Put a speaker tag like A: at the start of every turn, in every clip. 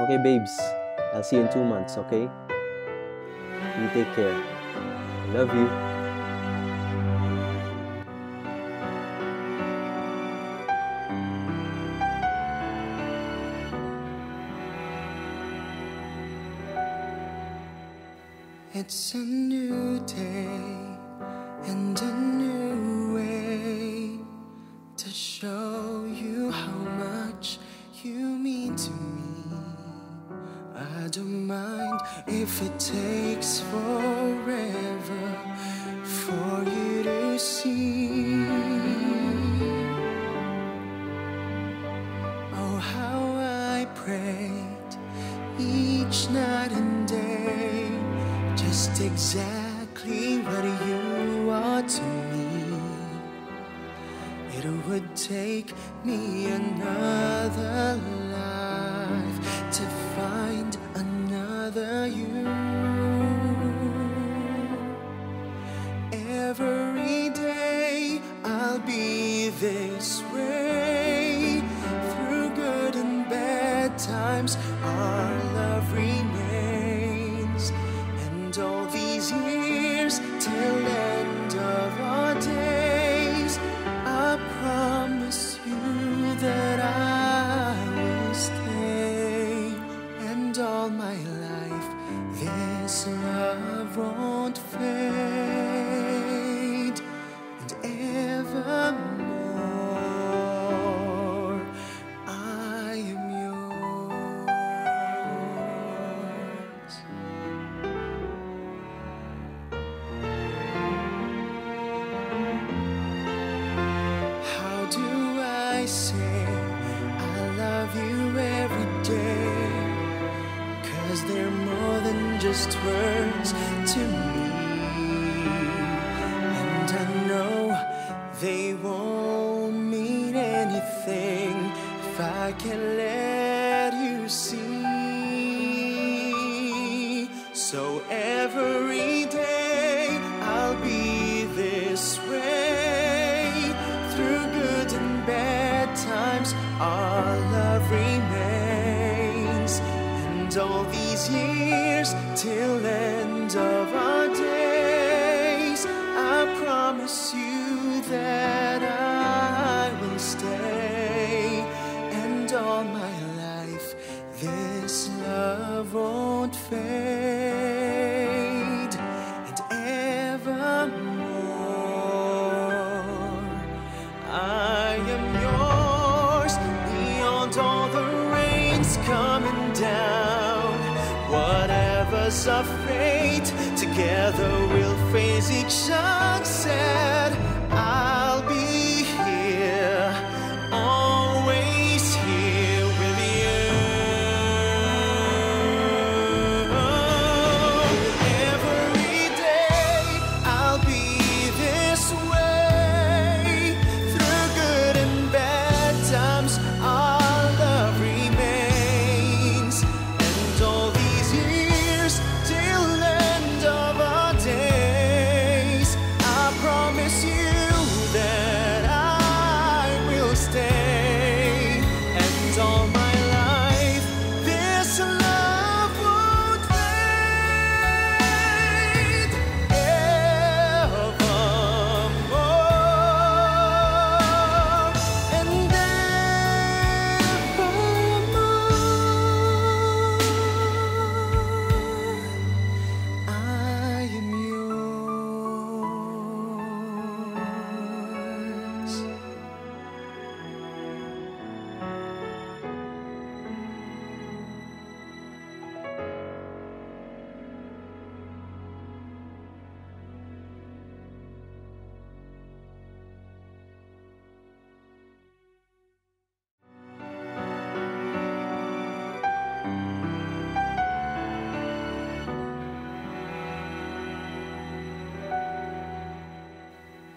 A: Okay, babes. I'll see you in two months, okay? You take care. I love you.
B: It's a new day and a new if it takes forever for you to see. Oh, how I prayed each night and day, just exactly what you are to me. It would take me another life to find this way. Through good and bad times, our love remains. And all these years till end of our days, I promise you that I say I love you every day? Cause they're more than just words to me. And I know they won't mean anything if I can let you see. So every day these years till end of our days, I promise you that I will stay. And all my life, this love won't fade. And evermore, I am yours beyond all the rains coming down. Whatever's our fate, together we'll face each sunset.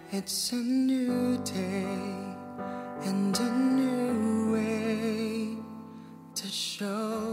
B: It's a new day and a new way to show.